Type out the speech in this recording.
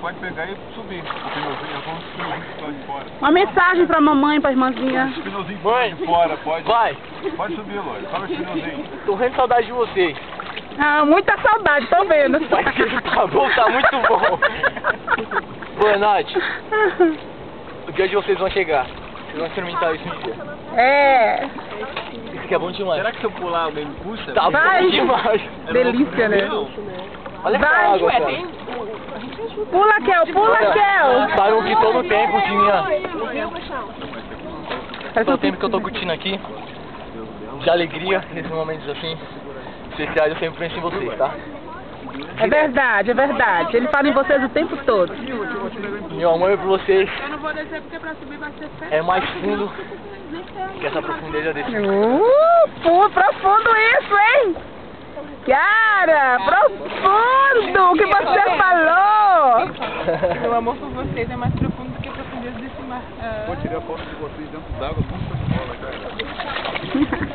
pode pegar e subir. O pneuzinho, de fora. Uma mensagem pra mamãe, pra irmãzinha. Esse pneuzinho Mãe. de fora, pode. Vai, Pode subir, Lore. Sobe pneuzinho. tô vendo saudade de vocês. Ah, muita saudade, tô vendo. Mas que tá bom, tá muito bom. Boa noite. O dia de vocês vão chegar. Vocês vão experimentar isso um dia. É, Isso aqui é bom demais. Será que se eu pular alguém me puxa? Tá Vai. bom demais. delícia, né? Olha essa Vai. água, cara. Pula, Kel, pula, Kel. Saibam que todo o tempo. Parece Todo o tempo que eu tô curtindo aqui, de alegria, nesses momentos assim, especiais, eu sempre penso em vocês, tá? É verdade, é verdade. Ele fala em vocês o tempo todo. Meu amor por vocês Eu não vou descer porque pra subir vai ser é mais fundo que essa profundeza desse. Uh, fu- profundo isso, hein? Cara, profundo o que você falou. Meu amor por vocês é mais profundo do que a profundeza desse mar. Ah. Vou tirar foto de vocês dentro d'água, muito bola, cara.